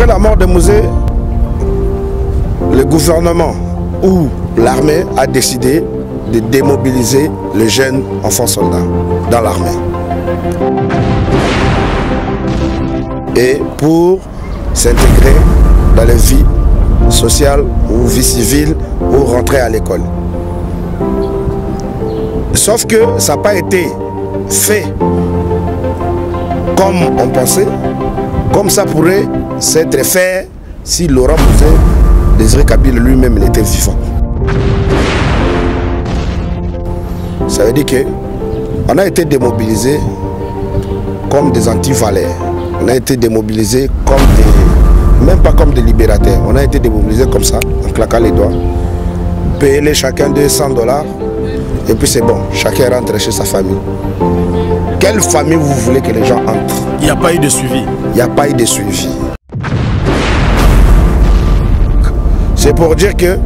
Après la mort de Mouzé, le gouvernement ou l'armée a décidé de démobiliser les jeunes enfants soldats dans l'armée. Et pour s'intégrer dans la vie sociale ou vie civile ou rentrer à l'école. Sauf que ça n'a pas été fait comme on pensait, comme ça pourrait s'être fait si Laurent Mouzé, Désiré Kabila lui-même était vivant. Ça veut dire qu'on a été démobilisés comme des anti-valeurs. On a été démobilisés comme des. même pas comme des libérateurs. On a été démobilisés comme ça, en claquant les doigts. Payer chacun 200 dollars. Et puis c'est bon, chacun rentre chez sa famille. Quelle famille vous voulez que les gens entrent? Il n'y a pas eu de suivi. Il n'y a pas eu de suivi. Pour dire que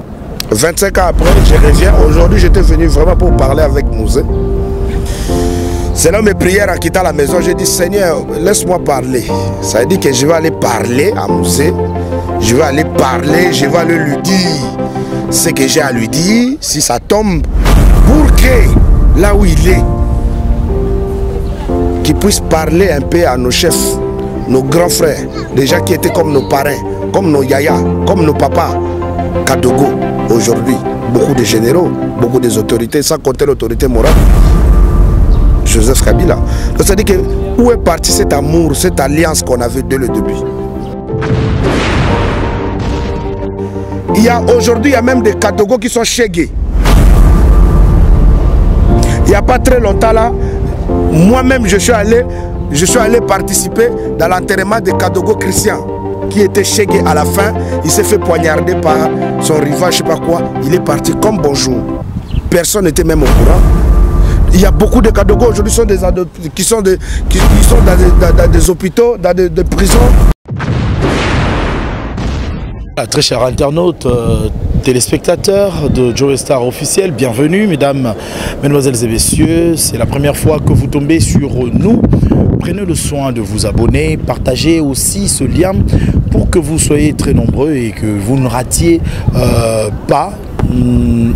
25 ans après, je reviens. Aujourd'hui, j'étais venu vraiment pour parler avec Mouzé. C'est là mes prières en quittant la maison. J'ai dit, Seigneur, laisse-moi parler. Ça veut dire que je vais aller parler à Mouzé. Je vais aller parler, je vais aller lui dire ce que j'ai à lui dire, si ça tombe, pour que là où il est, qu'il puisse parler un peu à nos chefs, nos grands frères, des gens qui étaient comme nos parrains, comme nos yayas, comme nos papas, Kadogo, aujourd'hui, beaucoup de généraux, beaucoup des autorités, sans compter l'autorité morale, Joseph Kabila. Donc ça dit que où est parti cet amour, cette alliance qu'on avait dès le début? Il y a aujourd'hui, il y a même des Kadogo qui sont chégués. Il n'y a pas très longtemps là, moi-même je suis allé, je suis allé participer dans l'enterrement de Kadogo Christian qui était chégué à la fin. Il s'est fait poignarder par son rival, je sais pas quoi. Il est parti comme bonjour. Personne n'était même au courant. Il y a beaucoup de Kadogo aujourd'hui sont des qui sont, des, qui, sont dans, des, des, hôpitaux, dans des, des prisons. Ah, très chers internautes, euh, téléspectateurs de Joe Star officiel, bienvenue mesdames, mesdemoiselles et messieurs. C'est la première fois que vous tombez sur nous. Prenez le soin de vous abonner, partagez aussi ce lien pour que vous soyez très nombreux et que vous ne ratiez euh, pas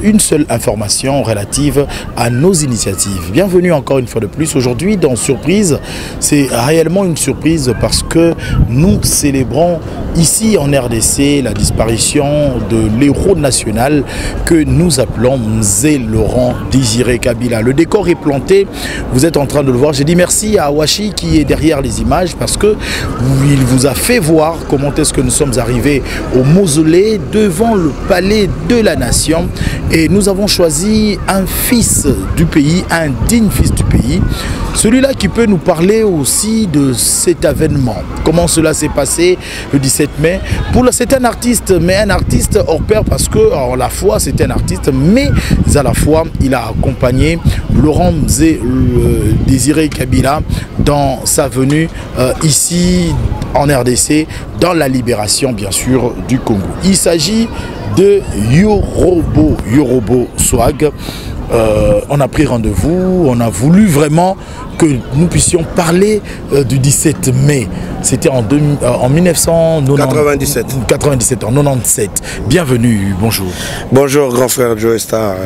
une seule information relative à nos initiatives. Bienvenue encore une fois de plus. Aujourd'hui, dans Surprise, c'est réellement une surprise parce que nous célébrons ici en RDC la disparition de l'héros national que nous appelons Mzé Laurent Désiré Kabila. Le décor est planté, vous êtes en train de le voir. J'ai dit merci à Washi qui est derrière les images parce que il vous a fait voir comment est-ce que nous sommes arrivés au mausolée devant le palais de la nation et nous avons choisi un fils du pays, un digne fils du pays, celui-là qui peut nous parler aussi de cet événement, comment cela s'est passé le 17 mai? Pour c'est un artiste, mais un artiste hors pair parce que à la fois c'est un artiste, mais à la fois il a accompagné Laurent Mzé euh, Désiré Kabila dans sa venue euh, ici en RDC, dans la libération bien sûr du Congo. Il s'agit de Yorobo, Yorobo Swag. Euh, on a pris rendez-vous, on a voulu vraiment que nous puissions parler euh, du 17 mai. C'était en, euh, en 1997. 97, en 97. Bienvenue, bonjour. Bonjour, grand frère Joe Star.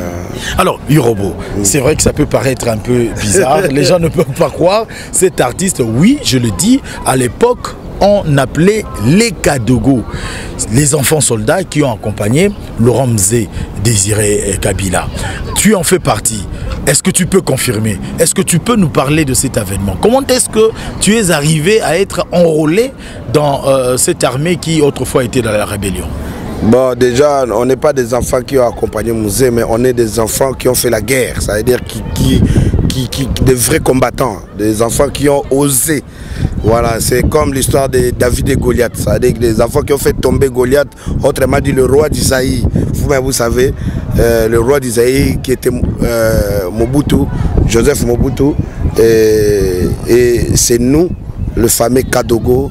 Alors, Yorobo, mm. c'est vrai que ça peut paraître un peu bizarre. Les gens ne peuvent pas croire. Cet artiste, oui, je le dis, à l'époque, on appelait les Kadogo, les enfants soldats qui ont accompagné Laurent Mzé, Désiré Kabila. Tu en fais partie. Est-ce que tu peux confirmer? Est-ce que tu peux nous parler de cet événement Comment est-ce que tu es arrivé à être enrôlé dans euh, cette armée qui autrefois était dans la rébellion? Bon, déjà, on n'est pas des enfants qui ont accompagné Mouzé, mais on est des enfants qui ont fait la guerre, c'est-à-dire qui, qui, qui, qui, des vrais combattants, des enfants qui ont osé. Voilà, c'est comme l'histoire de David et Goliath, c'est-à-dire des enfants qui ont fait tomber Goliath, autrement dit le roi d'Isaïe. Vous-même, vous savez, euh, le roi d'Isaïe qui était euh, Mobutu, Joseph Mobutu, et, et c'est nous, le fameux Kadogo,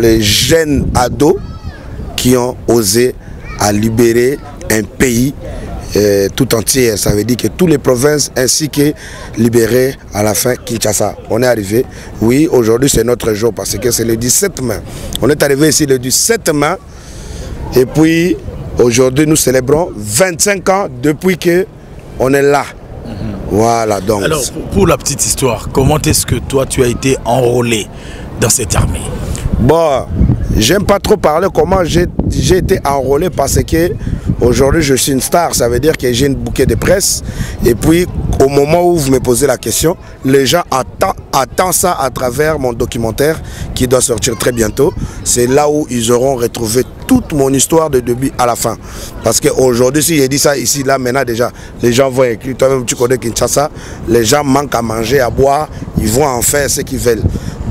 les jeunes ados qui ont osé à libérer un pays euh, tout entière. Ça veut dire que toutes les provinces ainsi que libérées à la fin Kinshasa. On est arrivé. Oui, aujourd'hui c'est notre jour parce que c'est le 17 mai. On est arrivé ici le 17 mai. Et puis aujourd'hui nous célébrons 25 ans depuis que on est là. Voilà donc. Alors pour la petite histoire, comment est-ce que toi tu as été enrôlé dans cette armée? Bon, j'aime pas trop parler comment j'ai été enrôlé parce que aujourd'hui je suis une star. Ça veut dire que j'ai une bouquet de presse. Et puis au moment où vous me posez la question, les gens attendent, attendent ça à travers mon documentaire qui doit sortir très bientôt. C'est là où ils auront retrouvé toute mon histoire de début à la fin. Parce qu'aujourd'hui, si j'ai dit ça ici, là, maintenant déjà, les gens vont écrire. Toi-même, tu connais Kinshasa. Les gens manquent à manger, à boire. Ils vont en faire ce qu'ils veulent.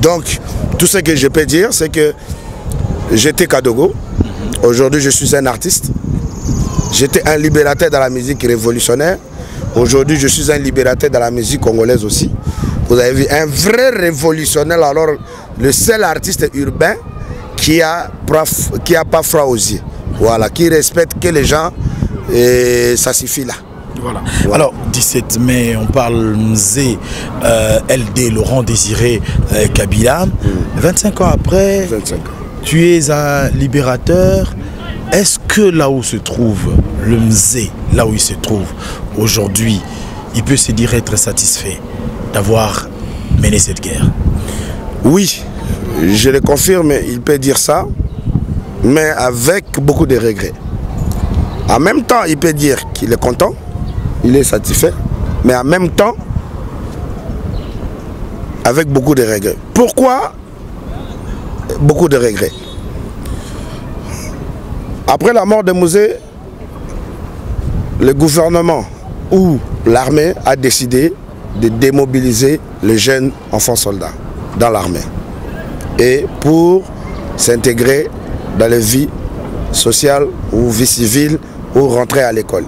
Donc, tout ce que je peux dire, c'est que j'étais Kadogo. Aujourd'hui, je suis un artiste. J'étais un libérateur dans la musique révolutionnaire. Aujourd'hui, je suis un libérateur dans la musique congolaise aussi. Vous avez vu, un vrai révolutionnaire, alors le seul artiste urbain qui a, qui a pas froid aux yeux. Voilà, qui respecte que les gens, et ça suffit là. Voilà. voilà. Alors, 17 mai, on parle Mzé, euh, LD, Laurent Désiré euh, Kabila. Mm. 25 ans après, 25 ans. Tu es un libérateur. Est-ce que là où se trouve le Mzé, là où il se trouve aujourd'hui, il peut se dire être satisfait d'avoir mené cette guerre? Oui, je le confirme, il peut dire ça, mais avec beaucoup de regrets. En même temps, il peut dire qu'il est content, il est satisfait, mais en même temps, avec beaucoup de regrets. Pourquoi beaucoup de regrets Après la mort de Mouzé, le gouvernement ou l'armée a décidé de démobiliser les jeunes enfants soldats dans l'armée et pour s'intégrer dans la vie sociale ou vie civile ou rentrer à l'école.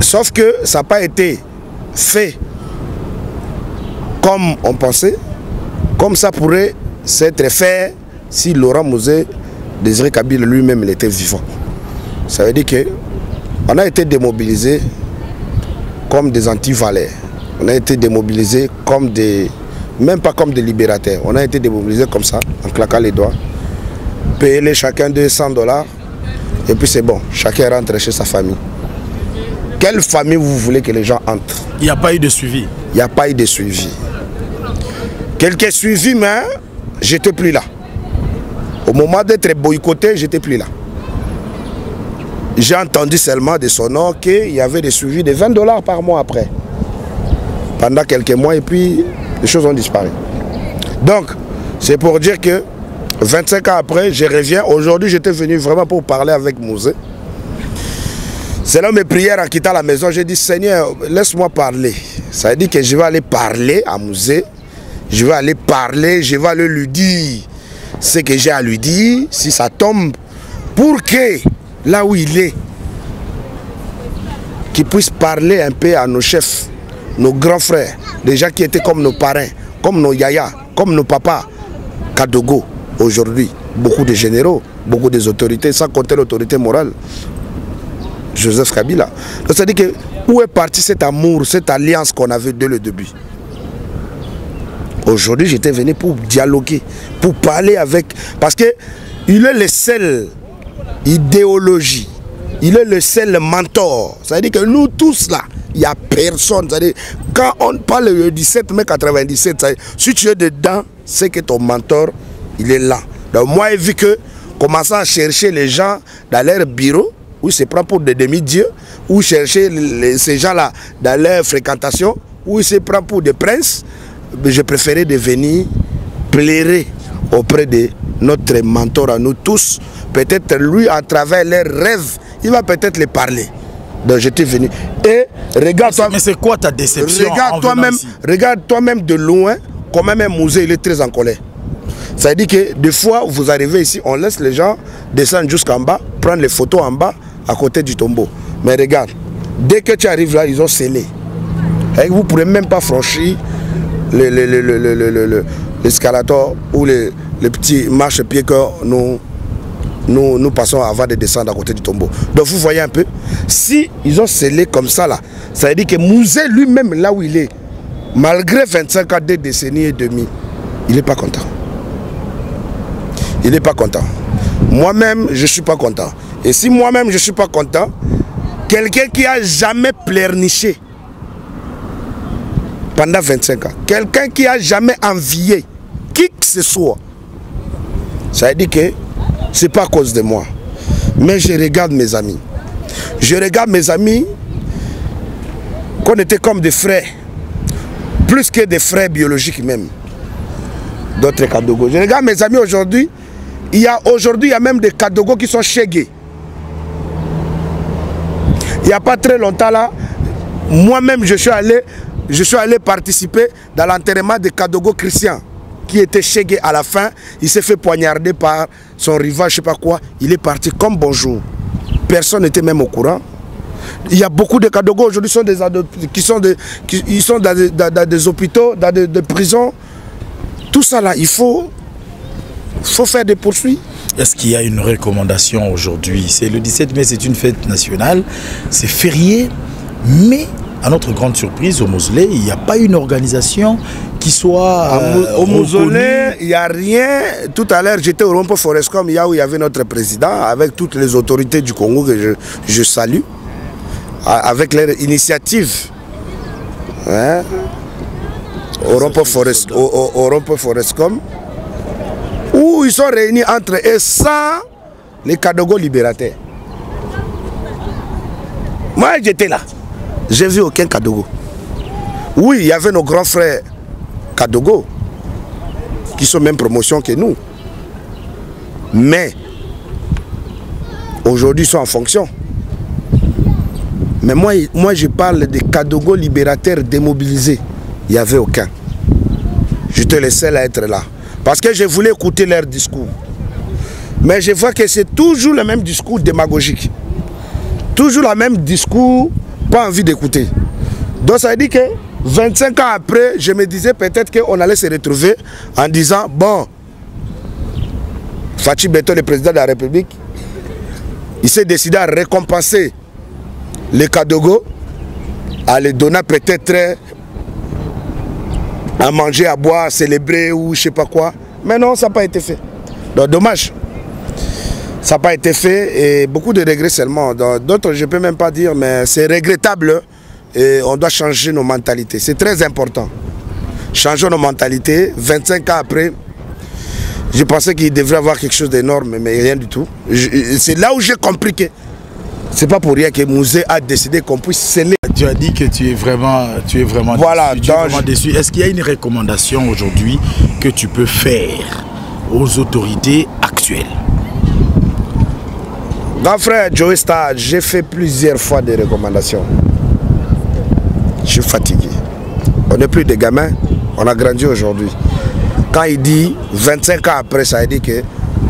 Sauf que ça n'a pas été fait comme on pensait, comme ça pourrait s'être fait si Laurent Mosé, Désiré Kabila lui-même, était vivant. Ça veut dire que on a été démobilisés comme des anti-valets. On a été démobilisés comme des même pas comme des libérateurs. On a été démobilisés comme ça, en claquant les doigts. Payer les chacun 200 dollars. Et puis c'est bon, chacun rentre chez sa famille. Quelle famille vous voulez que les gens entrent? Il n'y a pas eu de suivi. Il n'y a pas eu de suivi. Quelqu'un suivi, mais j'étais plus là. Au moment d'être boycotté, j'étais plus là. J'ai entendu seulement de son qu'il y avait des suivis de 20 dollars par mois après. Pendant quelques mois, et puis les choses ont disparu. Donc, c'est pour dire que 25 ans après, je reviens. Aujourd'hui, j'étais venu vraiment pour parler avec Mouzé. Selon mes prières en quittant la maison, j'ai dit Seigneur, laisse-moi parler. Ça veut dire que je vais aller parler à Mouzé. Je vais aller parler, je vais aller lui dire ce que j'ai à lui dire, si ça tombe, pour que là où il est, qu'il puisse parler un peu à nos chefs, nos grands frères, des gens qui étaient comme nos parrains, comme nos yaya, comme nos papas, Kadogo, aujourd'hui, beaucoup de généraux, beaucoup des autorités, sans compter l'autorité morale, Joseph Kabila. Donc ça dit que où est parti cet amour, cette alliance qu'on avait dès le début? Aujourd'hui, j'étais venu pour dialoguer, pour parler avec... Parce que il est le seul idéologie, il est le seul mentor. Ça veut dire que nous tous là, il n'y a personne. -dire, quand on parle le 17 mai 97, dire, si tu es dedans, c'est que ton mentor, il est là. Donc moi, j'ai vu que commençant à chercher les gens dans leur bureau, où ils se prennent pour des demi-dieux, ou chercher ces gens-là dans leur fréquentation, où ils se prennent pour des princes, je préférais devenir plairer auprès de notre mentor à nous tous. Peut-être lui, à travers leurs rêves, il va peut-être les parler. Donc j'étais venu. Et regarde toi Mais c'est quoi ta déception Regarde toi-même, regarde toi-même de loin, comment même Mouzé, il est très en colère. Ça veut dire que des fois, vous arrivez ici, on laisse les gens descendre jusqu'en bas, prendre les photos en bas, à côté du tombeau. Mais regarde, dès que tu arrives là, ils ont scellé. Et vous ne pourrez même pas franchir l'escalator ou les, les petits marche-pieds que nous, nous, nous passons avant de descendre à côté du tombeau. Donc vous voyez un peu, si ils ont scellé comme ça là, ça veut dire que Mouzé lui-même, là où il est, malgré 25 ans, deux décennies et demie, il n'est pas content. Il n'est pas content. Moi-même, je ne suis pas content. Et si moi-même, je ne suis pas content, quelqu'un qui a jamais pleurniché pendant 25 ans, quelqu'un qui a jamais envié qui que ce soit, ça veut dire que ce n'est pas à cause de moi. Mais je regarde mes amis. Je regarde mes amis qu'on était comme des frères. Plus que des frères biologiques même. D'autres Kadogo. Je regarde mes amis aujourd'hui. Il y a aujourd'hui, il y a même des Kadogo qui sont chégués. Il n'y a pas très longtemps là, moi-même je suis allé, je suis allé participer dans l'enterrement de Kadogo Christian qui était chégué à la fin, il s'est fait poignarder par son rival, je sais pas quoi, il est parti comme bonjour. Personne n'était même au courant. Il y a beaucoup de Kadogo aujourd'hui qui sont sont dans des, hôpitaux, dans des, des, prisons. Tout ça là, il faut, faut faire des poursuites. Est-ce qu'il y a une recommandation aujourd'hui? C'est le 17 mai, c'est une fête nationale, c'est férié, mais à notre grande surprise, au mausolée, il n'y a pas une organisation qui soit. Euh, au mausolée, il n'y a rien. Tout à l'heure, j'étais au Rompo Forescom, il y a où il y avait notre président, avec toutes les autorités du Congo que je, je salue, avec leur initiative. Hein? Au Rompo Forest, au, au, au Rompo Forescom, où ils sont réunis entre eux sans les Kadogo libérateurs. Moi, j'étais là. J'ai vu aucun Kadogo. Oui, il y avait nos grands frères Kadogo qui sont même promotion que nous. Mais aujourd'hui, ils sont en fonction. Mais moi, moi, je parle des Kadogo libérateurs démobilisés. Il n'y avait aucun. J'étais le seul à être là. Parce que je voulais écouter leur discours. Mais je vois que c'est toujours le même discours démagogique. Toujours le même discours, pas envie d'écouter. Donc ça veut dire que 25 ans après, je me disais peut-être qu'on allait se retrouver en disant, bon, Fatih Beto, le président de la République, il s'est décidé à récompenser les Kadogo, à les donner peut-être à manger, à boire, à célébrer ou je sais pas quoi. Mais non, ça n'a pas été fait. Donc dommage. Ça n'a pas été fait et beaucoup de regrets seulement. D'autres, je ne peux même pas dire, mais c'est regrettable et on doit changer nos mentalités. C'est très important. Changeons nos mentalités. 25 ans après, je pensais qu'il devrait avoir quelque chose d'énorme, mais rien du tout. C'est là où j'ai compris que c'est pas pour rien que Mouzé a décidé qu'on puisse sceller. Tu as dit que tu es vraiment, tu es vraiment voilà, déçu. Tu es vraiment déçu. Est-ce qu'il y a une recommandation aujourd'hui que tu peux faire aux autorités actuelles? Grand frère Joe Star, j'ai fait plusieurs fois des recommandations. Je suis fatigué. On n'est plus des gamins, on a grandi aujourd'hui. Quand il dit 25 ans après, ça veut dire que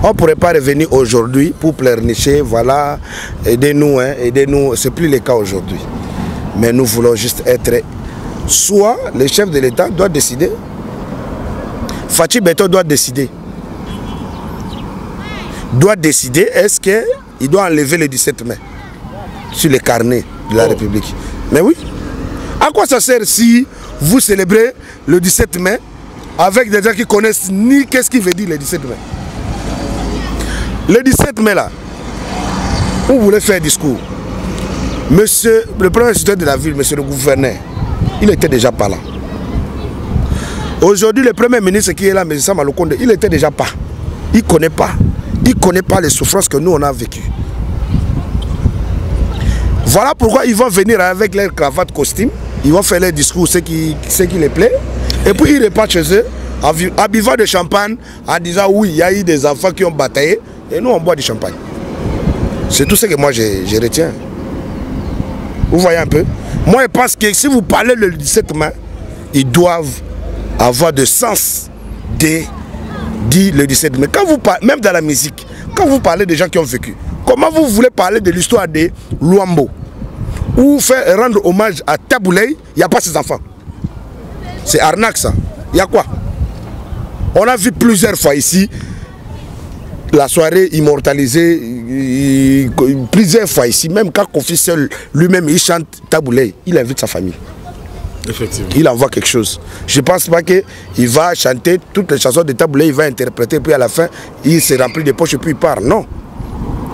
on ne pourrait pas revenir aujourd'hui pour pleurnicher, voilà, aidez-nous, hein, aidez-nous. Ce n'est plus le cas aujourd'hui. Mais nous voulons juste être. Soit le chef de l'État doit décider. Fatih Beto doit décider. Doit décider est-ce qu'il doit enlever le 17 mai sur les carnets de la oh. République. Mais oui. À quoi ça sert si vous célébrez le 17 mai avec des gens qui connaissent ni qu'est-ce qu'il veut dire le 17 mai? Le 17 mai là, vous voulez faire un discours. Monsieur, le premier instituteur de la ville, monsieur le gouverneur, il était déjà pas là. Aujourd'hui, le premier ministre qui est là, M. Samalokonde, il était déjà pas. Il ne connaît pas. Il ne connaît pas les souffrances que nous, on a vécues. Voilà pourquoi ils vont venir avec leur cravate costume. Ils vont faire leur discours, ce qui, qui les plaît. Et puis ils repartent chez eux, en buvant de champagne, en disant oui, il y a eu des enfants qui ont bataillé. Et nous, on boit du champagne. C'est tout ce que moi, je, je retiens. Vous voyez un peu? Moi, je pense que si vous parlez le 17 mai, ils doivent avoir de sens de dire le 17 mai. Quand vous parlez, même dans la musique, quand vous parlez des gens qui ont vécu, comment vous voulez parler de l'histoire de Luambo? Ou faire rendre hommage à Taboulay, il n'y a pas ses enfants. C'est arnaque ça. Il y a quoi? On a vu plusieurs fois ici la soirée immortalisée plusieurs fois ici. Même quand Kofi seul lui-même il chante Taboulé, il invite sa famille. Il envoie quelque chose. Je ne pense pas qu'il va chanter toutes les chansons de Taboulé, il va interpréter, puis à la fin, il se remplit de poches et puis il part. Non.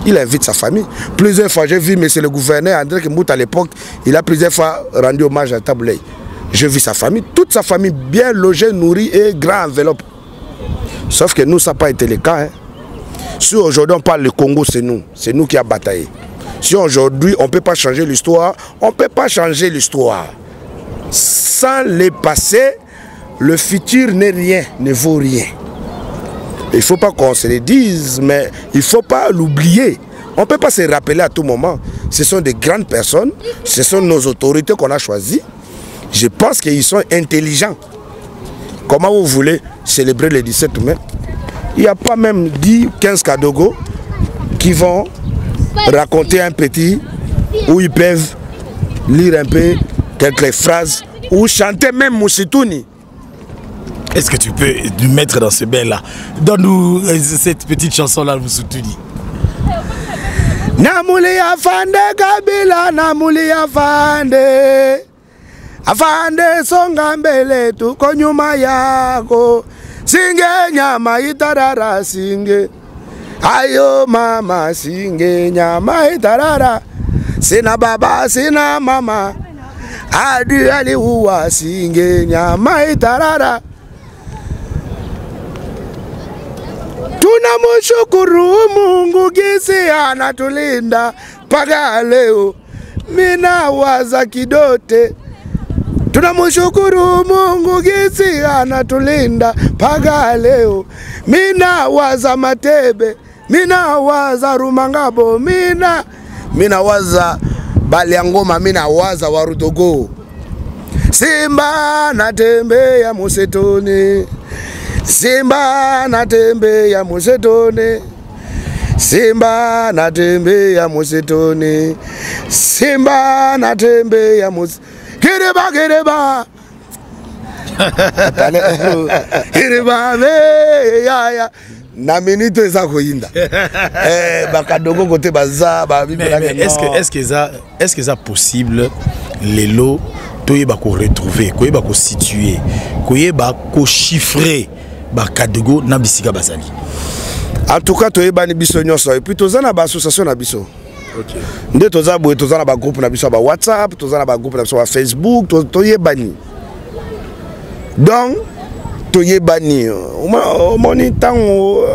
Il invite sa famille. Plusieurs fois, j'ai vu M. le gouverneur André Kemout à l'époque, il a plusieurs fois rendu hommage à Taboulé. J'ai vu sa famille, toute sa famille bien logée, nourrie et grand enveloppe. Sauf que nous, ça n'a pas été le cas. Hein. Si aujourd'hui on parle du Congo, c'est nous. C'est nous qui avons bataillé. Si aujourd'hui on ne peut pas changer l'histoire, on ne peut pas changer l'histoire. Sans les passés, le futur n'est rien, ne vaut rien. Il ne faut pas qu'on se le dise, mais il ne faut pas l'oublier. On ne peut pas se rappeler à tout moment. Ce sont des grandes personnes, ce sont nos autorités qu'on a choisies. Je pense qu'ils sont intelligents. Comment vous voulez célébrer le 17 mai? Il n'y a pas même 10, 15 Kadogo qui vont raconter un petit où ils peuvent lire un peu quelques phrases ou chanter même Moussitouni. Est-ce que tu peux nous mettre dans ce bain-là? Donne-nous cette petite chanson-là, Moussitouni. Namuli afande kabila namuli afande. Afande songa mbele tuko nyuma yako. Singe nyama itarara singe. Ayo mama singe nyama itarara. Sina baba sina mama hadi aliua singe nyama itarara. Tunamshukuru Mungu gisi anatulinda mpaka leo, mina waza kidote. Tunamshukuru Mungu gisi anatulinda mpaka leo. Mina waza Matebe, mina waza Rumangabo, mina mina waza bali ya ngoma mimi nawaza warudogo Simba natembea musetoni, Simba natembea musetoni, Simba natembea musetoni, Simba natembea mus kiriba kiriba kireba ya ya na minute eza koyinda. Eh, bakadogo kote baza est-ce que eza est-ce que eza possible lelo toyeba koretrouve koyeba kositue koyeba kochiffre bakadogo na bisika bazali? En tout cas toyebani biso nyonso. Epuis toza na baassociation na biso. Okay. nde toza boye toza na bagroupe na biso ya bawhatsapp toza na bagroupe na biso ya bafacebook toyebani donc toyebani omoni ntango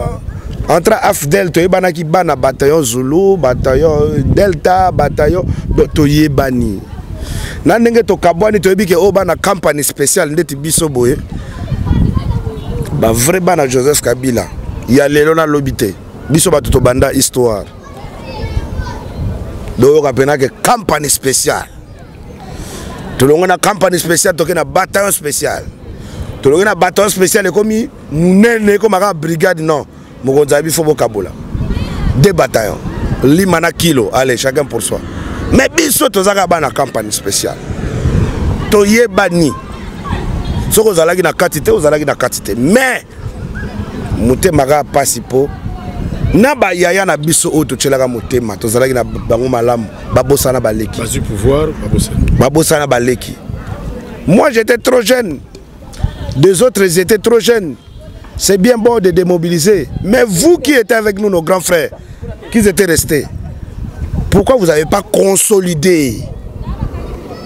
entre afdel toyebanaki bana bataillon zulu bataillon delta bataillon toyebani na ndenge tokabwani toyebi ke oyo bana campagne spéciale ndeti biso boye. Bavrai bana joseph kabila ya lelo nalobi te. Biso bato tobanda histoire. Doyoka mpena ke campagne spéciale. Tolongi na campagne spéciale toke na bataillon spécial tolongi na bataillon spécial ekomi monene ekomaka brigade non. Mokonzi ayebi fo bokabola. De bataillon lima na kilo. Allez chacun pour soi. Mais biso tozaka bana campagne spéciale. Toyebani. Soki ozalaki na kati te ozalaki na kati te. Mais motema kaka mpasi mpo. Na bayaya na biso oyo totyelaka motema tozalaki na bango malamu. Babosana baleki. Babosana baleki. Moi j'étais trop jeune des autres étaient trop jeunes. C'est bien bon de démobiliser. Mais vous qui étiez avec nous nos grands frères qui étaient restés pourquoi vous n'avez pas consolidé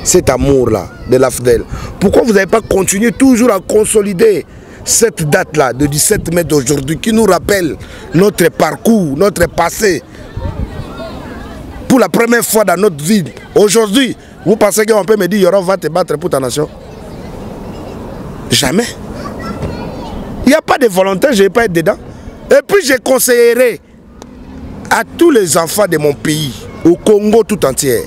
cet amour là de l'AFDEL pourquoi vous n'avez pas continué toujours à consolider cette date-là, de 17 mai d'aujourd'hui, qui nous rappelle notre parcours, notre passé. Pour la première fois dans notre vie, aujourd'hui, vous pensez qu'on peut me dire, Yoron va te battre pour ta nation? Jamais. Il n'y a pas de volonté, je ne vais pas être dedans. Et puis je conseillerai à tous les enfants de mon pays, au Congo tout entier,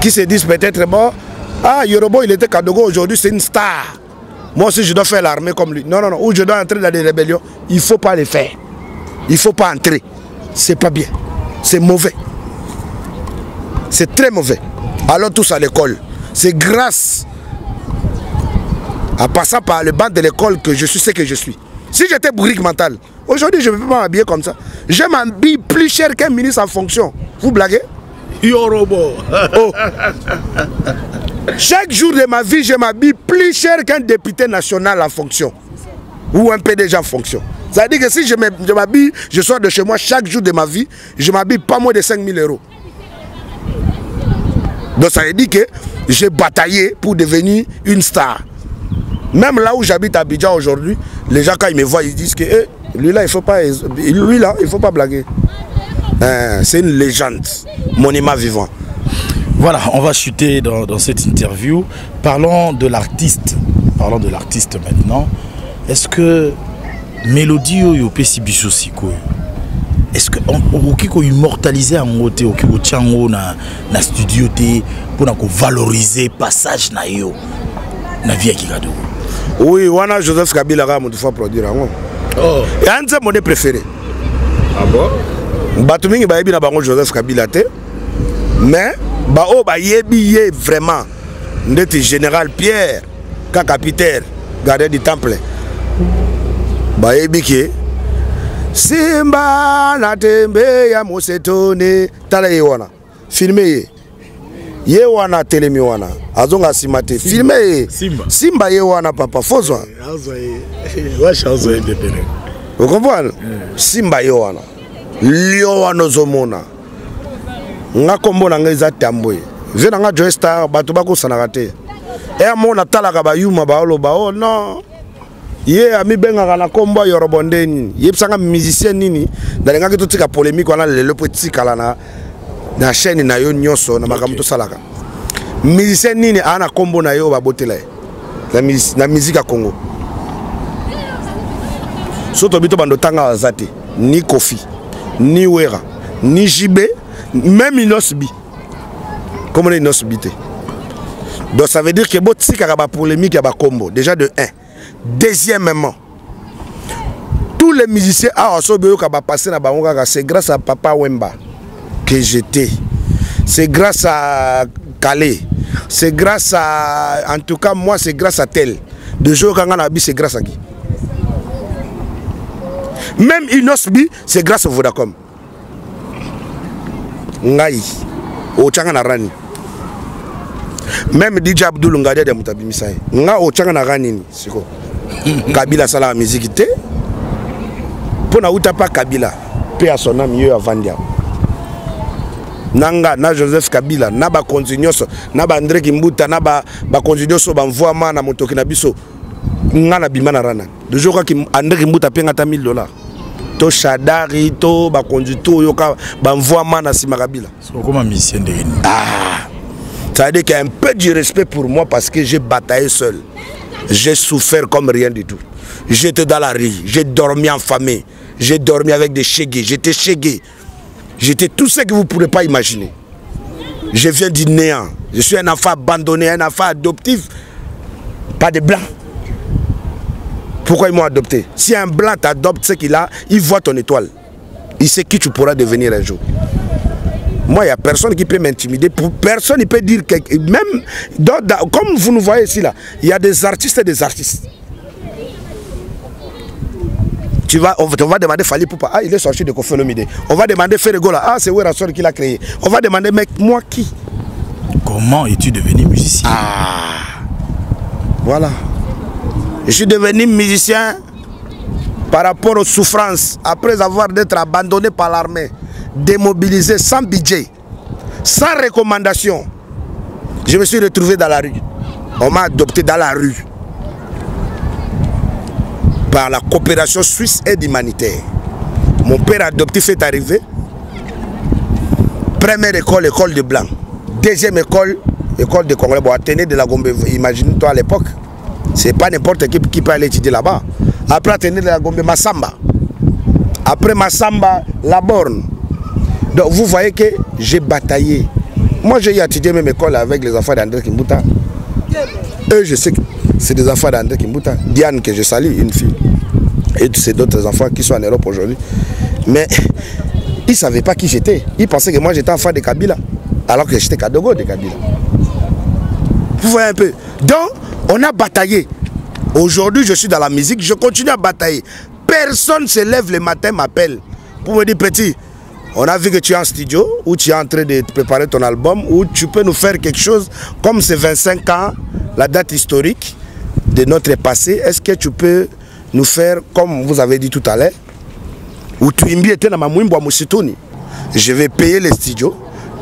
qui se disent peut-être, bon, ah, Yorobo, il était Kadogo, aujourd'hui c'est une star. Moi aussi, je dois faire l'armée comme lui. Non, non, non. Ou je dois entrer dans des rébellions. Il ne faut pas les faire. Il ne faut pas entrer. C'est pas bien. C'est mauvais. C'est très mauvais. Allons tous à l'école. C'est grâce à passant par le banc de l'école que je suis ce que je suis. Si j'étais bourrique mental, aujourd'hui je ne peux pas m'habiller comme ça. Je m'habille plus cher qu'un ministre en fonction. Vous blaguez? Yorobo. Oh. Chaque jour de ma vie, je m'habille plus cher qu'un député national en fonction. Ou un PDG en fonction. Ça veut dire que si je m'habille, je sors de chez moi chaque jour de ma vie, je m'habille pas moins de 5 000 euros. Donc ça veut dire que j'ai bataillé pour devenir une star. Même là où j'habite à Abidjan aujourd'hui, les gens quand ils me voient, ils disent que eh, lui là, il faut pas, lui là, il faut pas blaguer. Hein, c'est une légende, monument vivant. Voilà, on va chuter dans, cette interview. Parlons de l'artiste. Parlons de l'artiste maintenant. Est-ce que Mélodie oyo pesi biso sikoyo est-ce que okoki koimmortalise yango te okoki kotia yango na, na studio te mpona kovalorize passage na yo na vie ya kikadogo oui wana joseph kabila kaka motu fo produire yango. Oh. ya nzembo nde préféré. Ah bato mingi bayebi na bango joseph kabila te. Mais baoyo bayebi ye vraiment ndeti général pierre kaka peter gardien du temple. Bayebi ke simba na tembe ya mosetone tala ye wana filme ye ye wana atelemi wana. Azonga nsima te. Filme ye. Simba. simba ye wana papa. Fozwa okomprendre simba ye wana. Lio wana ozomona. Nga nkombo na ngai eza tambwe ve na nga joy star bato bakosanaka te. Eyamona talaka bayuma baoloba o non. Ye amibengaka na nkombo yorobo nde nini yebisanga musicien nini? Nalingaki totika polémique wana lelo mpo etikala na, na chaîne na yo nyonso na makambo tosalaka. Musicien nini aa na nkombo na ye oyo babotela ye? Na, musike ya congo. So tobi to bando tanga aza te ni kofi ni wera ni jibe même inosbi komona inosbi te? Donc ça veut dire que botikaka bapolémique ya bakombo déjà de 1 deuxièmement tous les musiciens awa so boyoka bapasse na bango kaka c'est grâce à papa wemba que j'étais. C'est grâce à Calais. C'est grâce à... En tout cas, moi, c'est grâce à tel. De jour quand on a c'est grâce à qui Même Inosbi, c'est grâce à Vodacom. Ngai. Ochanga na rani. Même DJ Abdul Ngadia de Mutabimisa. Nga ochanga na rani ni. Siko. Kabila sala musique té. Pona uta pas Kabila. Paix à son âme, mieux avant diable. Na nga na joseph kabila na bakonzi nyonso na baandré kimbuta na ba- bakonzi nyonso bamvwama na motoki na biso nga na bima na rana de jour kaki andré kimbuta mpe nga ata 1000 dollars to shadari to bakonzi to oyoka bamvwama na nsima kabila okoma musicien ndenge nini Ah, ça veut dire qu'il y a un peu de respect pour moi parce que j'ai bataillé seul. J'ai souffert comme rien du tout. J'étais dans la rue, j'ai dormi en famille, j'ai dormi avec des chégués, j'étais chégué. J'étais tout ce que vous ne pourrez pas imaginer. Je viens du néant. Je suis un enfant abandonné, un enfant adoptif. Pas de blanc. Pourquoi ils m'ont adopté? Si un blanc t'adopte, ce qu'il a, il voit ton étoile. Il sait qui tu pourras devenir un jour. Moi, il n'y a personne qui peut m'intimider. Personne ne peut dire que. Même. comme vous nous voyez ici, là, il y a des artistes et des artistes. Tu vas, on, va- demander Fali Poupa. Ah, il est sorti de Kofi Olomide. On va demander Ferrego là. Ah, c'est Werasor qui l'a créé. On va demander, mec, moi qui? Comment es-tu devenu musicien? Voilà. Je suis devenu musicien par rapport aux souffrances, après avoir d'être abandonné par l'armée, démobilisé sans budget, sans recommandation. Je me suis retrouvé dans la rue. On m'a adopté dans la rue par la coopération suisse aide humanitaire. Mon père adoptif est arrivé. Première école, école de blanc. Deuxième école, école de Congolais. Bon, Athénée de la Gombe, imagine-toi à l'époque. C'est pas n'importe qui qui peut aller étudier là-bas. Après Athénée de la Gombe, Massamba. Après Massamba, la borne. Donc vous voyez que j'ai bataillé. Moi j'ai étudié même école avec les enfants d'André Kimbuta. Eux, je sais que c'est des enfants d'André Kimbuta. Diane, que je salue, une fille. Et c'est d'autres enfants qui sont en Europe aujourd'hui. Mais ils ne savaient pas qui j'étais. Ils pensaient que moi j'étais enfant de Kabila. Alors que j'étais Kadogo de Kabila. Vous voyez un peu. Donc, on a bataillé. Aujourd'hui, je suis dans la musique, je continue à batailler. Personne se lève le matin, m'appelle pour me dire petit, on a vu que tu es en studio, ou tu es en train de préparer ton album, ou tu peux nous faire quelque chose comme ces 25 ans, la date historique de notre passé. Est-ce que tu peux nous faire, comme vous avez dit tout à l'heure, dans ma Moussitouni Je vais payer les studios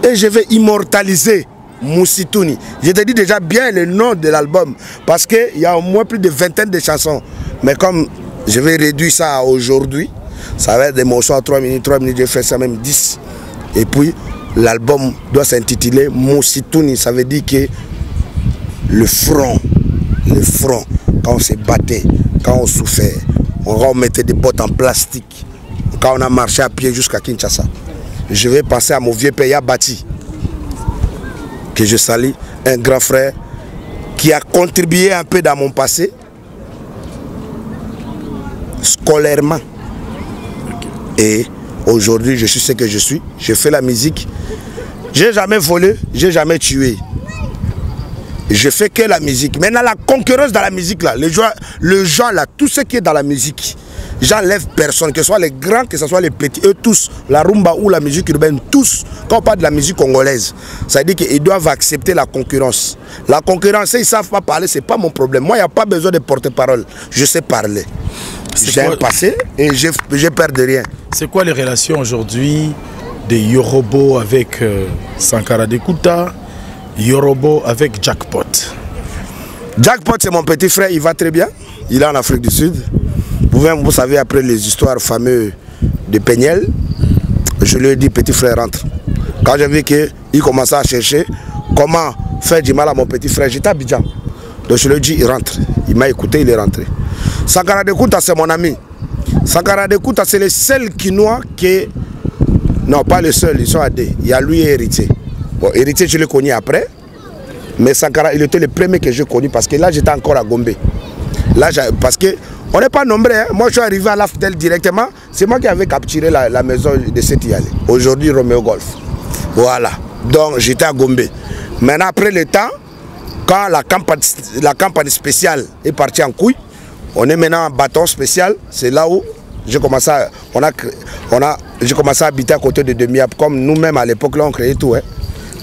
et je vais immortaliser Moussitouni. Je te dis déjà bien le nom de l'album parce qu'il y a au moins plus de vingtaine de chansons. Mais comme je vais réduire ça à aujourd'hui, ça va être des morceaux à 3 minutes, 3 minutes, je fais ça même 10. Et puis l'album doit s'intituler Moussitouni. Ça veut dire que le front, le front, quand on s'est battu, quand on souffrait, on remettait des bottes en plastique, quand on a marché à pied jusqu'à Kinshasa. Je vais passer à mon vieux père bâti que je salue, un grand frère qui a contribué un peu dans mon passé, scolairement. Et aujourd'hui, je suis ce que je suis. Je fais la musique. J'ai jamais volé, j'ai jamais tué. Je fais que la musique. Maintenant, la concurrence dans la musique, là, les gens, le gens, là, tout ce qui est dans la musique, J'enlève personne, que ce soit les grands, que ce soit les petits, eux tous, la rumba ou la musique urbaine, tous, quand on parle de la musique congolaise, ça veut dire qu'ils doivent accepter la concurrence. La concurrence, ils ne savent pas parler, ce n'est pas mon problème. Moi, il n'y a pas besoin de porte-parole. Je sais parler. J'ai un passé et j'ai peur de rien. C'est quoi les relations aujourd'hui de Yorobo avec euh, Sankara Dekuta, Yorobo avec Jackpot Jackpot, c'est mon petit frère, il va très bien. Il est en Afrique du Sud. Vous savez, après les histoires fameuses de Peignel, je lui ai dit, petit frère, rentre. Quand j'ai vu qu'il commençait à chercher comment faire du mal à mon petit frère, j'étais à Bidjan. Donc je lui ai dit, il rentre. Il m'a écouté, il est rentré. Sankara de Kouta, c'est mon ami. Sankara de Kouta, c'est le seul Kinois qui... Non, pas le seul, ils sont à deux. Il y a lui et Héritier. Bon, Héritier, je l'ai connu après. Mais Sankara, il était le premier que j'ai connu parce que là, j'étais encore à Gombe. Là, parce que on n'est pas nombreux. Hein. Moi, je suis arrivé à l'AFTEL directement. C'est moi qui avais capturé la, maison de Setiale. Aujourd'hui, Romeo Golf. Voilà. Donc, j'étais à Gombe. Maintenant, après le temps, quand la campagne, la campagne spéciale est partie en couille, on est maintenant en bâton spécial. C'est là où j'ai commencé à, on a, on a, à habiter à côté de Demiap. Comme nous-mêmes, à l'époque, là, on créait tout. Hein.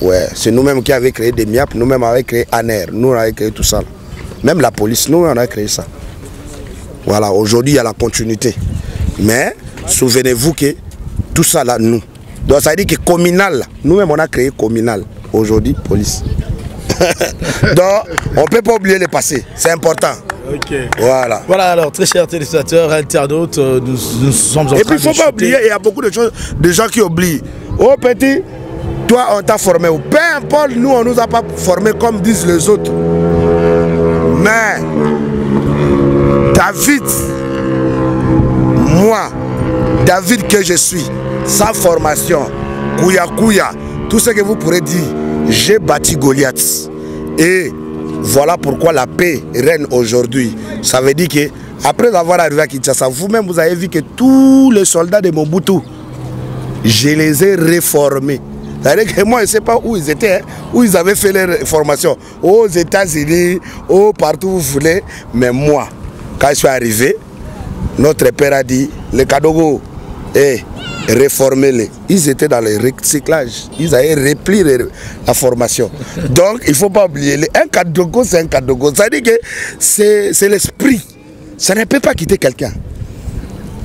Ouais, c'est nous-mêmes qui avions créé Demiap. Nous-mêmes, on avait créé ANER. Nous, on avait créé tout ça. Même la police, nous, on a créé ça. Voilà, aujourd'hui, il y a la continuité. Mais souvenez-vous que tout ça là, nous. Donc ça veut dire que communal, nous-mêmes on a créé communal. Aujourd'hui, police. Donc on ne peut pas oublier le passé, c'est important. Ok. Voilà. Voilà, alors très chers téléspectateurs, internautes, euh, nous, nous sommes en Et puis il ne faut pas oublier, il y a beaucoup de choses, de gens qui oublient. Oh petit, on t'a formé. Peu importe, nous on nous a pas formés comme disent les autres. Mais David, moi, David que je suis, sa formation, Kouya Kouya, tout ce que vous pourrez dire, j'ai bâti Goliath. Et voilà pourquoi la paix règne aujourd'hui. Ça veut dire que après avoir arrivé à Kinshasa, vous-même vous avez vu que tous les soldats de Mobutu, je les ai réformés. C'est-à-dire que moi, je ne sais pas où ils étaient, hein, où ils avaient fait leur formation. Aux États-Unis, ou partout où vous voulez. Mais moi, quand je suis arrivé, notre père a dit, les Kadogo, eh, réformez-les. Ils étaient dans le recyclage. Ils avaient replié la formation. Donc, il ne faut pas oublier. Un Kadogo, c'est un Kadogo. Ça veut dire que c'est l'esprit. Ça ne peut pas quitter quelqu'un.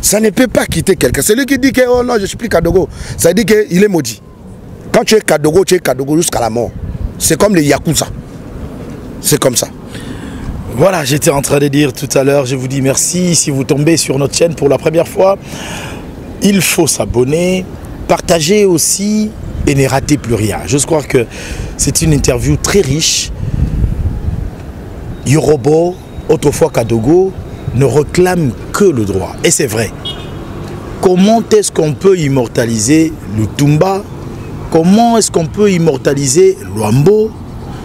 Ça ne peut pas quitter quelqu'un. C'est lui qui dit que oh non, je suis plus Kadogo. Ça veut dire qu'il est maudit. Quand tu es Kadogo, tu es Kadogo jusqu'à la mort. C'est comme les Yakuza. C'est comme ça. Voilà, j'étais en train de dire tout à l'heure, je vous dis merci. Si vous tombez sur notre chaîne pour la première fois, il faut s'abonner, partager aussi et ne rater plus rien. Je crois que c'est une interview très riche. Yorobo, autrefois Kadogo, ne réclame que le droit. Et c'est vrai. Comment est-ce qu'on peut immortaliser le Tumba Comment est-ce qu'on peut immortaliser Luambo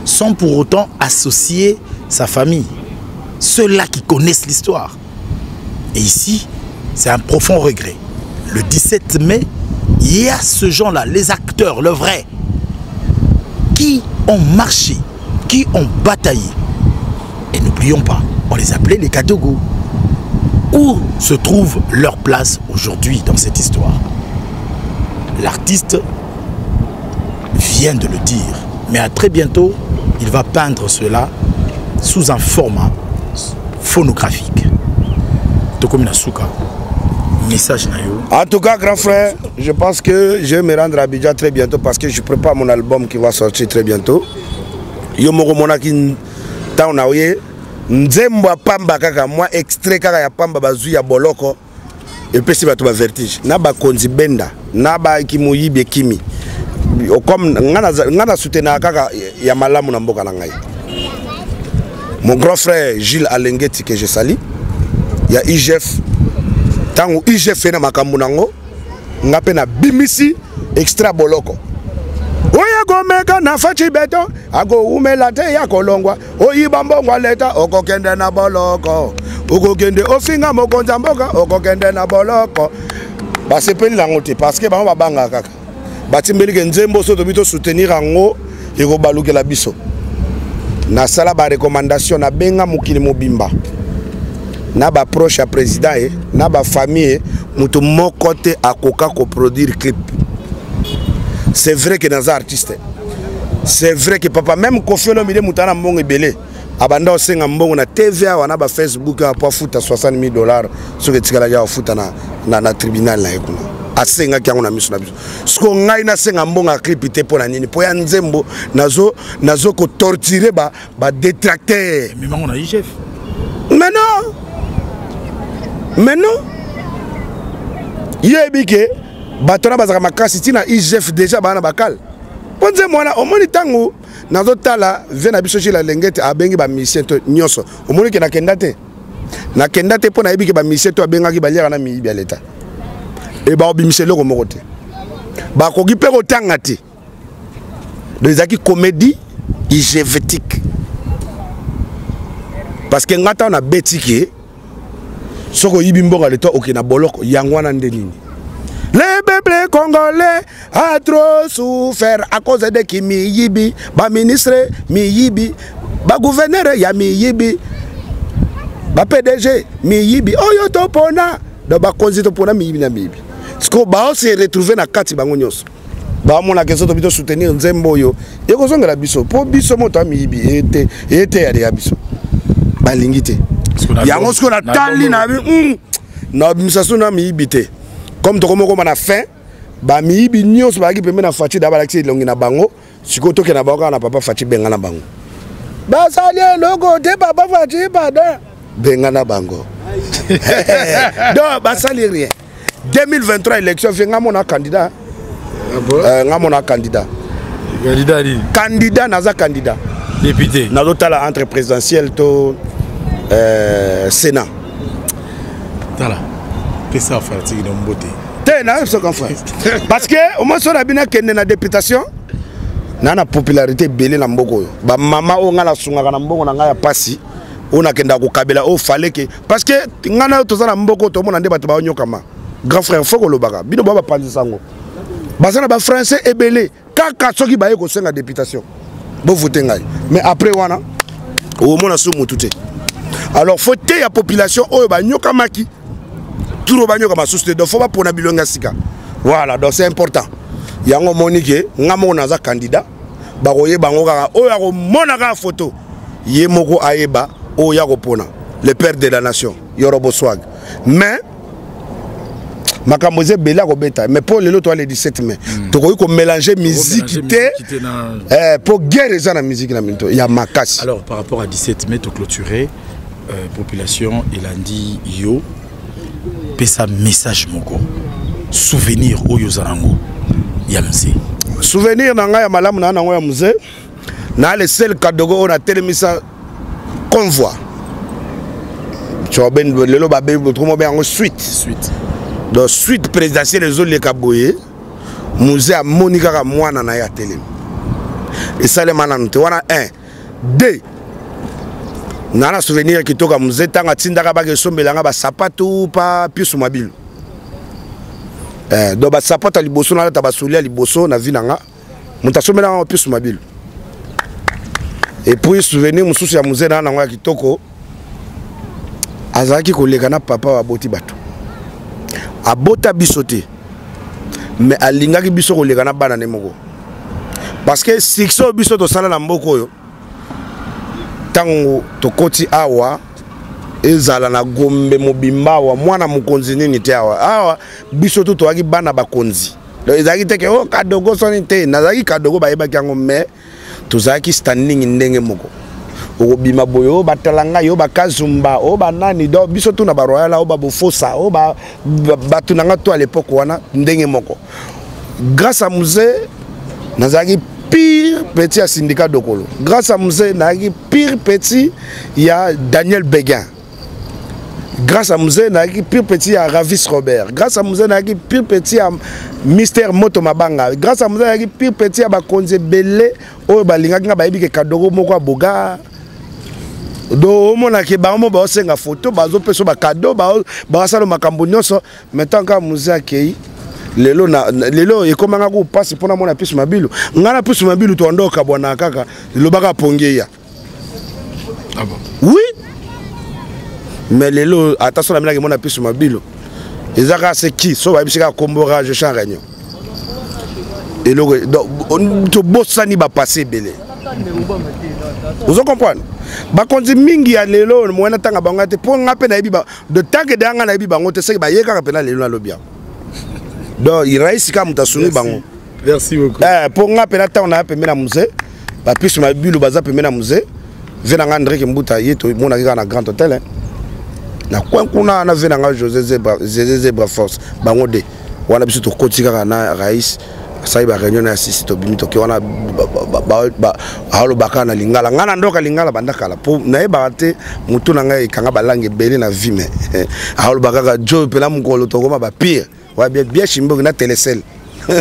sans pour autant associer sa famille? Ceux-là qui connaissent l'histoire. Et ici, c'est un profond regret. Le 17 mai, il y a ce gens-là, les acteurs, le vrai, qui ont marché, qui ont bataillé. Et n'oublions pas, on les appelait les Kadogo. Où se trouve leur place aujourd'hui dans cette histoire? L'artiste vient de le dire, mais à très bientôt, il va peindre cela sous un format phonographique. Tokomi Nasuka, message. En tout cas, grand frère, je pense que je vais me rendre à Abidjan très bientôt parce que je prépare mon album qui va sortir très bientôt. Yo moko monaki ntango na ye nzembo pamba kaka mwa extrait kaka ya pamba bazwi ya boloko epesi bato bavertige na bakonzi benda na bakimuyibi ekimi comme nga na soutenaka kaka ya malamu na mboka na ngai. Mon grand frère gilles alengeti que je sali ya igf ntango igf ye na makambo nango nga mpe nabimisi extra boloko. Oyo komeka na faci beto akoumela te ya kolongwa. Oyiba mbongo leta okokende na boloko. Okokende ofinga mokonzi ya mboka okokende na boloko. Basepeli nango te parce que bango babangaka kaka batimbelike nzembo so tobi tosoutenir yango ekobalukela biso. Nasala barekomandation nabenga mokili mobimba. Na baproche ya président ye na bafamille ye moto moko te akoka koproduire clip. C'est vrai que naza artiste. C'est vrai que papa même kofi olomide moto ana mbongo ebele abanda osenga mbongo na tv awa na bafacebook awa po afuta 60 000 dollars soki etikalaki awa afuta na, na, na tribunal na ye kuna asengaki yango na miso na biso. Siko ngai nasenga mbongo ya clip te mpo na nini? Mpo ya nzembo nazo, nazo kotorture badetracteur ba mimango na igf mais non! Yebi ke bato wana bazalaka makasi ntina igf déjà baa na bakale. Mpo nzembo wana omoni ntango nazotala vie na biso jila lenge te abengi bamisien to nyonso. Omoni ke nakenda te. Nakenda te mpo nayebi ke bamisien to abengaki baliaka na miyibi ya leta e baobimisa eloko moko te bakoki mpe kotanga te do ezalaki comédie igvétique parce que nga ntango nabetiki ye soki oyibi mbongo leta oke na boloko yango wana nde nini le peuple congolais a trop souffert à cause de ki miyibi baministre miyibi bagouverneur ya miyibi bapdg miyibi oyo topona. Do bakonzi topona miyibi na miyibi siko baose retrouve na kati bango nyonso. Bamonaka so tobi tosoutenir nzembo oyo. Ekozongela biso. Mpo biso moto amiyibi ete ete yade ya biso. Balingi te. Yango siko natali na nabimisa so na miyibi te. Comme tokomokoma na fin bamiyibi nyonso bazalaki pembe na faci da balakisi elongi na bango. Sikoyo tokenda bango kaka na papa faci benga na bango. Basali eloko te papa faci pada benga na bango. Donc basali rien 2023 élection fe nga mona candidat. Euh, nga mona candidat. Candidat naza candidat. Député. Nazotala entre présidentiel to euh, sénat. Tala. Pesa fartiki na mbote te na biso kan frère parce que omoi so na bino akende na députation na na popularité ebele na mboka oyo bamama oyo ngai nasungaka na mbongo na ngai ya pasi oyo nakendaka kokabela oyo faleke parce que ngai na oyo toza na mboka oyo tomona nde bato baonyokama grand frère fo kolobaka. Bino bao bapanzisa yango baza na bafrançais ebele. Kaka soki baye kosenga députation bovute ngai. Mais après wana omona so motu te. Alors fo te ya population oyo banyokamaki turo banyoka basusu te. Donc fo bapona bilongo ya sika. Voilà donc c'est important. Yango omoni ke nga moko naza candidat bakoyeba yango kaka. Oyo akomona kaka foto ye moko ayeba oyo ya kopona. Le père de la nation yoro boswag. Mais makambo eza ebele akobeta mais mpo lelo toa le 17 mai tokoki komélange miziki te mpo guerre eza na miziki na minto. Ya makasi. Alors par rapport à 17 mai toclôturer euh, population elandi yo pesa message moko. Souvenir oyo oza nango ya mzee. Souvenir na ngai ya malamu na nango ya mzee na le sel kadogo oyo natelemisa convoi. Lelo babekomobe yango suite. Suite donc suite présidentielle ezoleka boye muse amoni kaka mwana na ye atelemi esalema nanu te wana 1 2 na na souvenir ya kitoko muse ntango atindaka baka esombelanga basapatu pa piusu mabilu eh, donc basapato ya liboso nalata basoli ya liboso na vi na nga moto asombelanga piusu mabilu epuis souvenir mosusu ya muse na nango ya kitoko azalaki koleka na papa aboti bato abota biso te. Me alingaki biso koleka na bana ne moko. Parce que succès oyo biso tosala na mboka oyo ntango tokoti awa ezala na gombe mobimba awa mwana mokonzi nini te awa. Awa biso to toyaki bana bakonzi. Donc ezalaki teke o kadogo soni te nazalaki kadogo bayebaki yango mais tozalaki standing ndenge moko okobima boye oyo batala ngai oyo bakazumba oyo banani donc biso tuna baroyal oyo babofosa oyo bato na nga to à l'époque wana ndenge moko. Grâce à musée nazalaki pire petit ya syndicat dokolo. Grâce à musée nazalaki pire petit ya daniel beguin grâce à musée nazalaki pire petit ya ravis robert. Grâce à musée nazalaki pire petit ya mister moto mabanga. Grâce à musée nazalaki pire petit ya bakonzi ebele oyo balingaki nga bayebi ke kadoko moko ya boga do omonaki bango mo baosenga foto bazopesa bakado bazosala makambo nyonso. Maintenant kaka musée akei lelo na lelo ekomanga ko pasi mpona mona pisu mabilu. Ngai na pisu mabilu toandoka bwana kaka lobaka aponge ya ah bon. oui. Mais lelo ata so naminaki mona pisu mabilu. Eza kaka se ki so bayebisi kaka kombora je chan réunion. Eloko tobosani bapase ebele. Ozo comprendre bakonzi mingi ya lelo moyena ntanga bango te mpo nga mpe nayebi de tanke deya nga nayebi bango te soki baye kaka mpena lelo nalobi yango donc iraisi kaka moto asungi bango. Mpo nga mpena ntango naya pembe na musée bapisu mabilu baza pembe na musée. Ve na nga ndreke mbuta ye tomonaki kaka na grand hôtel na coin kuna na ve na nga josé zebra force bango de. Wana biso tokoti kaka na rais asali bareunion ya sisi tobimi toke wana aolobaka na lingala. Ngai na ndoka lingala banda kala mpo nayebaka te motu na ngai ekanga balangi ebele na vi me aolobaka kaka jo mpena mokolo tokoma bapire bien shimboki na telesel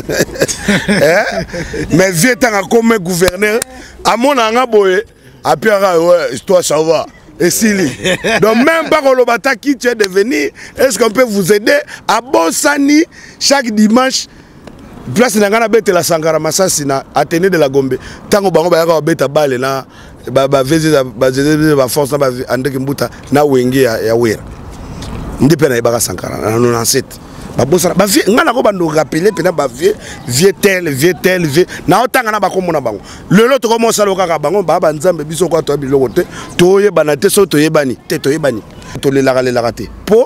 mais vie ntango akome gouverneur amona nga boye apiaka toi ça va. Esili donc même pas koloba ta qui tu es devenu est ce qu'on peut vous aider abosani chaque dimanche place na ngai nabetela sankara masasi na atene de la gombe. Ntango bango bayaka babeta bale na baveze baforce na baandeki mbuta na wenge ya wera. Nde mpe nayebaka sankara na 97 babosana bavie ngai nako bando rappele mpena bavie vie tel vie tel vie naotanga na bakomona bango. Lelo tokomosala kaka bango baa banzambe biso kwa toya biloko te toyebana te so toyebani te toyebani. Tolelaka lelaka te. Mpo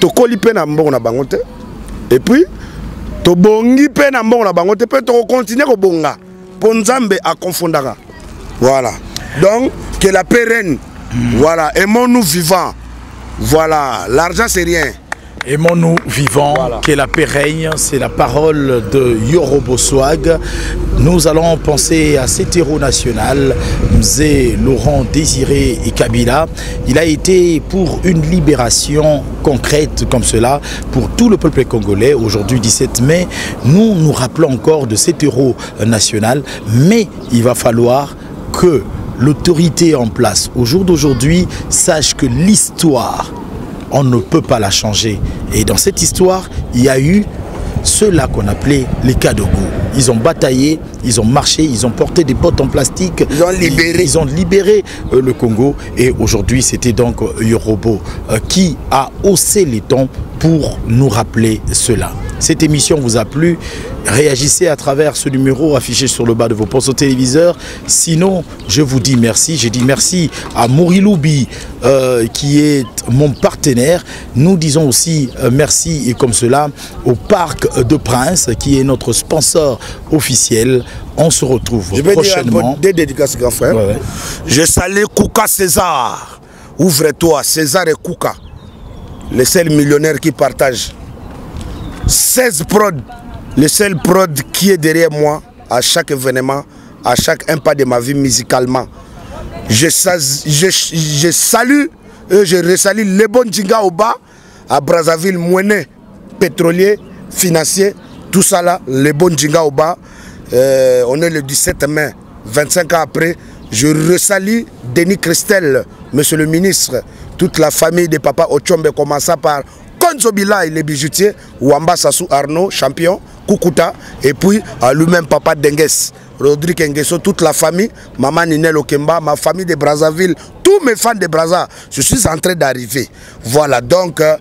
tokoli mpe na mbongo na bango te. Epuis tobongi mpe na mbongo na bango te mpe tokokontinue kobonga mpo nzambe akonfondaka. Voilà. Donc que la paix règne. Voilà. Aimons-nous vivants. Voilà. L'argent c'est rien Aimons-nous vivants, Voilà. que la paix règne, c'est la parole de Yorobo Swag. Nous allons penser à cet héros national, Mzé Laurent Désiré et Kabila. Il a été pour une libération concrète comme cela pour tout le peuple congolais. Aujourd'hui, 17 mai, nous nous rappelons encore de cet héros national, mais il va falloir que l'autorité en place au jour d'aujourd'hui sache que l'histoire on ne peut pas la changer. Et dans cette histoire, il y a eu ceux-là qu'on appelait les Kadogo. Ils ont bataillé, ils ont marché, ils ont porté des bottes en plastique. Ils ont libéré. Ils, ils ont libéré euh, le Congo. Et aujourd'hui, c'était donc euh, Yorobo euh, qui a haussé les tons pour nous rappeler cela. Cette émission vous a plu Réagissez à travers ce numéro affiché sur le bas de vos postes au téléviseur. Sinon, je vous dis merci. J'ai dit merci à Moriloubi euh, qui est mon partenaire. Nous disons aussi euh, merci et comme cela au Parc de Prince qui est notre sponsor officiel. On se retrouve Je vais prochainement. dire des dédicaces, grand frère. Ouais, ouais. Je salue Kouka César. Ouvre-toi, César et Kouka. Le seul millionnaire qui partage 16 prods. Le seul prod qui est derrière moi à chaque événement, à chaque impact de ma vie musicalement. Je, sa- je, je salue, et je resalue les bons Djinga au bas, à Brazzaville, Mouené, pétrolier, financier, tout ça là, les bons Djinga au bas. Euh, on est le 17 mai, 25 ans après. Je resalue Denis Christel, monsieur le ministre, toute la famille de papa Ochombe, commençant par Konzo Bilay, les bijoutiers, Wamba Sassou Arnaud, champion, Kukuta, et puis à lui-même papa Denges, Rodrigue Nguesso, toute la famille, maman Ninel Okemba, ma famille de Brazzaville, tous mes fans de Braza, je suis en train d'arriver. Voilà, donc, euh,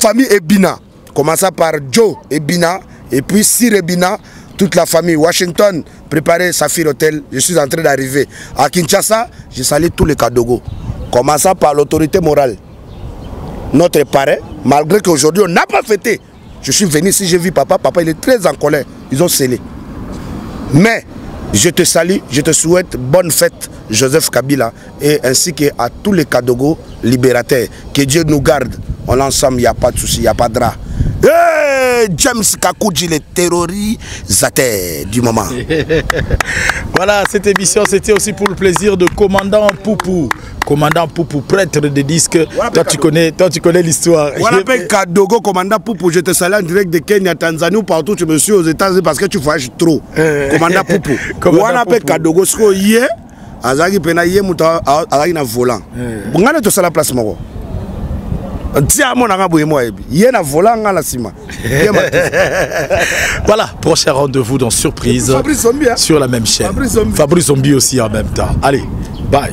famille Ebina, commençant par Joe Ebina, et puis Sir Ebina, toute la famille. Washington, préparez Safir Hotel, je suis en train d'arriver. À Kinshasa, je salue tous les Kadogo. Commençant par l'autorité morale. Notre parrain, malgré qu'aujourd'hui on n'a pas fêté, je suis venu ici, j'ai vu papa, papa il est très en colère, ils ont scellé. Mais je te salue, je te souhaite bonne fête, Joseph Kabila, et ainsi qu'à tous les Kadogo libérateurs. Que Dieu nous garde. On ensemble, il n'y a pas de souci, il n'y a pas de drap. James Kakouji, le terrorisateur du moment. voilà, cette émission, c'était aussi pour le plaisir de Commandant Poupou. Commandant Poupou, prêtre de disques. Voilà, toi, tu connais, toi, tu connais l'histoire. Voilà, Kadogo, commandant Poupou. Je te salue en direct de Kenya, Tanzanie ou partout. Tu me suis aux États-Unis parce que tu voyages trop. commandant Poupou. Voilà, Kadogo, ce que hier, azalaki mpena ye moto azalaki na volant ngana tosala place moko tia amonanga boye mo ayebi ye na volant nga na nsima voilà prochain rendez-vous dans surprise. Fabrice Zombi, hein? sur la même chaîne. Fabrice Zombi. Fabrice Zombi aussi en même temps. Allez bye